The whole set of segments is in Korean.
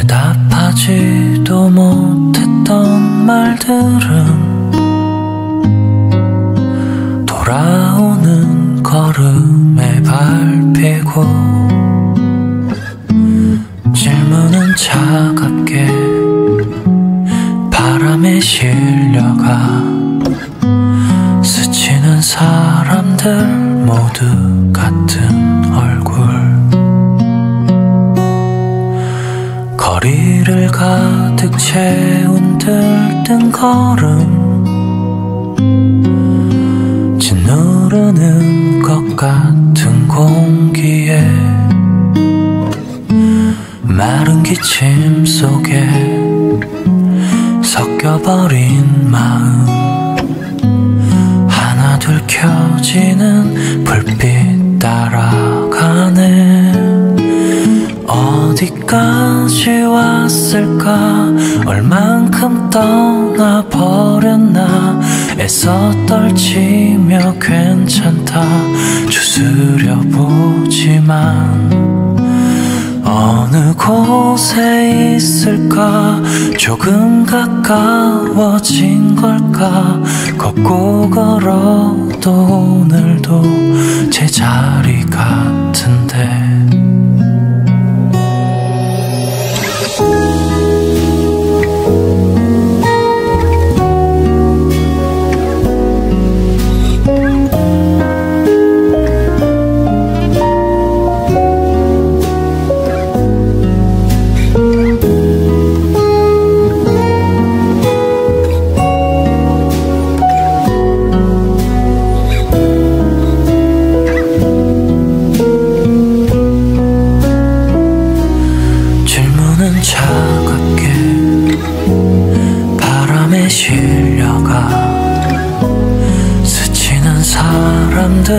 대답하지도 못했던 말들은 돌아오는 걸음에 밟히고 질문은 차갑게 바람에 실려가 스치는 사람들 모두 같은 얼굴 거리를 가득 채운 들뜬 걸음. 짓누르는 것 같은 공기에 마른 기침 속에 섞여버린 마음. 하나 둘 켜지는 불빛 따라 어디까지 왔을까? 얼만큼 떠나버렸나? 애써 떨치며 괜찮다. 주스려 보지만 어느 곳에 있을까? 조금 가까워진 걸까? 걷고 걸어도 오늘도 제자 사람들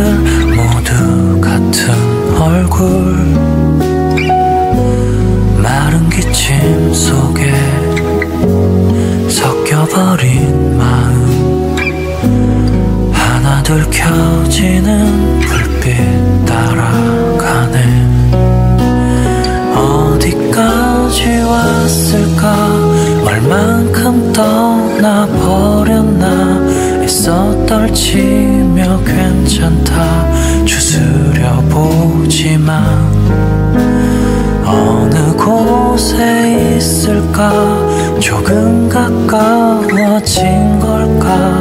모두 같은 얼굴. 마른 기침 속에 섞여버린 마음. 하나둘 켜지는 불빛 따라가네. 어디까지 왔을까 괜찮다. 주스려 보지만 어느 곳에 있을까? 조금 가까워진 걸까